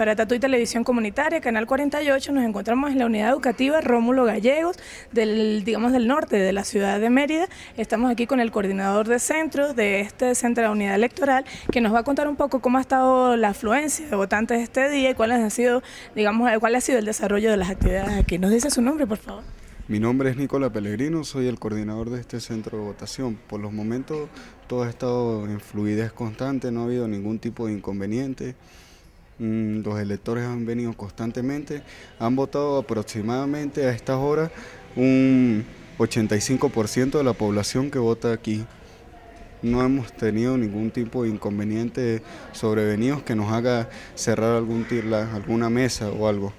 Para Tatu y Televisión Comunitaria, Canal 48, nos encontramos en la unidad educativa Rómulo Gallegos, del, digamos, del norte de la ciudad de Mérida. Estamos aquí con el coordinador de centros de este centro de la unidad electoral, que nos va a contar un poco cómo ha estado la afluencia de votantes este día y cuál ha sido, digamos, cuál ha sido el desarrollo de las actividades aquí. ¿Nos dice su nombre, por favor? Mi nombre es Nicola Pellegrino, soy el coordinador de este centro de votación. Por los momentos todo ha estado en fluidez constante, no ha habido ningún tipo de inconveniente. Mm, los electores han venido constantemente, han votado aproximadamente a estas horas un 85% de la población que vota aquí. No hemos tenido ningún tipo de inconveniente sobrevenidos que nos haga cerrar algún alguna mesa o algo.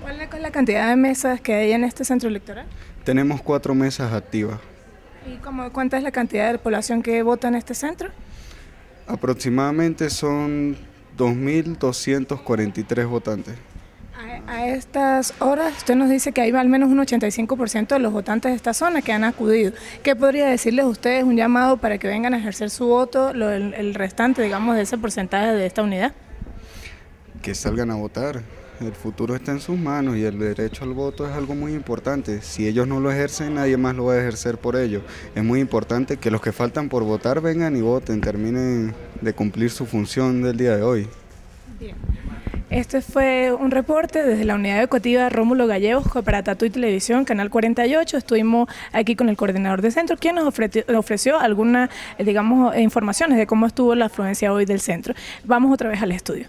¿Cuál es la cantidad de mesas que hay en este centro electoral? Tenemos cuatro mesas activas. ¿Y cómo, cuánta es la cantidad de población que vota en este centro? Aproximadamente son 2.243 votantes. A, estas horas usted nos dice que hay al menos un 85% de los votantes de esta zona que han acudido. ¿Qué podría decirles ustedes un llamado para que vengan a ejercer su voto, el restante, digamos, de ese porcentaje de esta unidad? Que salgan a votar. El futuro está en sus manos y el derecho al voto es algo muy importante. Si ellos no lo ejercen, nadie más lo va a ejercer por ellos. Es muy importante que los que faltan por votar vengan y voten, terminen de cumplir su función del día de hoy. Este fue un reporte desde la unidad educativa Rómulo Gallegos para Tatu y Televisión, Canal 48. Estuvimos aquí con el coordinador de centro, quien nos ofreció, ofreció algunas, eh, digamos, informaciones de cómo estuvo la afluencia hoy del centro. Vamos otra vez al estudio.